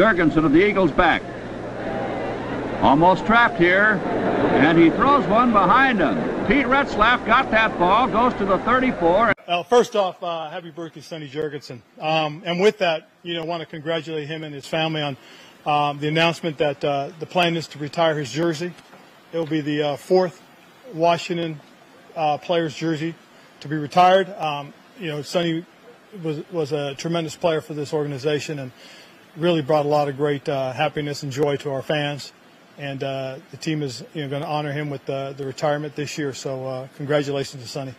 Jurgensen of the Eagles back. Almost trapped here, and he throws one behind him. Pete Retzlaff got that ball, goes to the 34. Uh, first off, uh, happy birthday, Sonny Jurgensen. Um, and with that, you know, want to congratulate him and his family on um, the announcement that uh, the plan is to retire his jersey. It will be the uh, fourth Washington uh, player's jersey to be retired. Um, you know, Sonny was was a tremendous player for this organization and really brought a lot of great uh, happiness and joy to our fans. And uh, the team is you know, going to honor him with the, the retirement this year. So uh, congratulations to Sonny.